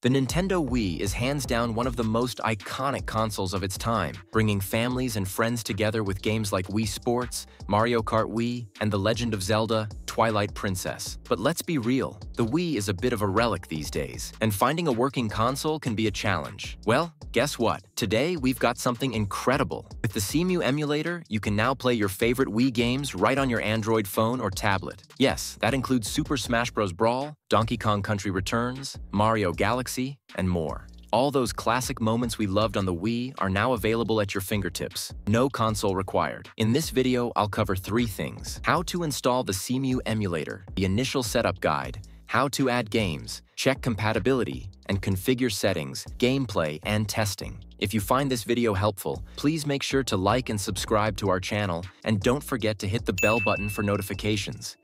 The Nintendo Wii is hands down one of the most iconic consoles of its time, bringing families and friends together with games like Wii Sports, Mario Kart Wii, and The Legend of Zelda Twilight Princess. But let's be real, the Wii is a bit of a relic these days, and finding a working console can be a challenge. Well, guess what? Today, we've got something incredible. With the Cemu emulator, you can now play your favorite Wii games right on your Android phone or tablet. Yes, that includes Super Smash Bros. Brawl, Donkey Kong Country Returns, Mario Galaxy, and more. All those classic moments we loved on the Wii are now available at your fingertips. No console required. In this video, I'll cover three things. How to install the Cemu emulator, the initial setup guide, how to add games, check compatibility, and configure settings, gameplay, and testing. If you find this video helpful, please make sure to like and subscribe to our channel, and don't forget to hit the bell button for notifications.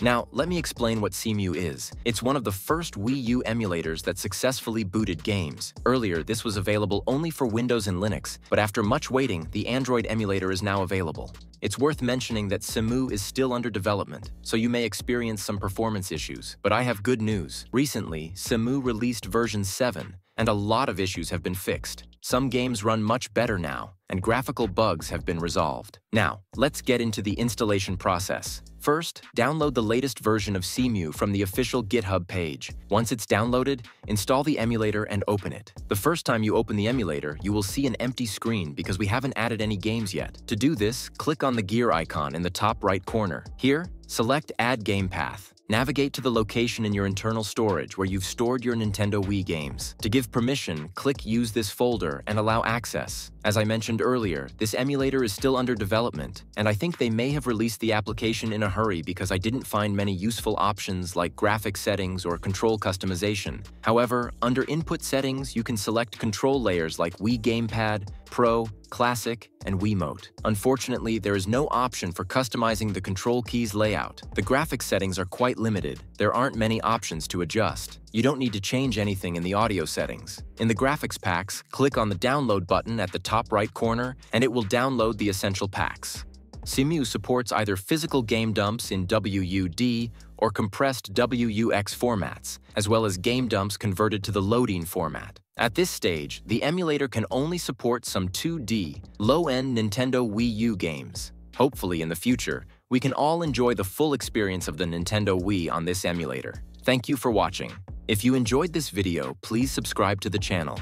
Now, let me explain what Cemu is. It's one of the first Wii U emulators that successfully booted games. Earlier, this was available only for Windows and Linux, but after much waiting, the Android emulator is now available. It's worth mentioning that Cemu is still under development, so you may experience some performance issues. But I have good news. Recently, Cemu released version 7, and a lot of issues have been fixed. Some games run much better now, and graphical bugs have been resolved. Now, let's get into the installation process. First, download the latest version of Cemu from the official GitHub page. Once it's downloaded, install the emulator and open it. The first time you open the emulator, you will see an empty screen because we haven't added any games yet. To do this, click on the gear icon in the top right corner. Here, select Add Game Path. Navigate to the location in your internal storage where you've stored your Nintendo Wii games. To give permission, click Use this folder and allow access. As I mentioned earlier, this emulator is still under development, and I think they may have released the application in a hurry because I didn't find many useful options like graphic settings or control customization. However, under Input Settings, you can select control layers like Wii Gamepad, Pro, Classic, and Wiimote. Unfortunately, there is no option for customizing the control keys layout. The graphics settings are quite limited. There aren't many options to adjust. You don't need to change anything in the audio settings. In the graphics packs, click on the download button at the top right corner and it will download the essential packs. Cemu supports either physical game dumps in WUD or compressed WUX formats, as well as game dumps converted to the Loadiine format. At this stage, the emulator can only support some 2D, low-end Nintendo Wii U games. Hopefully, in the future, we can all enjoy the full experience of the Nintendo Wii on this emulator. Thank you for watching. If you enjoyed this video, please subscribe to the channel.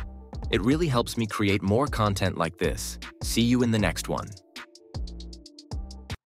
It really helps me create more content like this. See you in the next one.